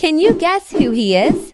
Can you guess who he is?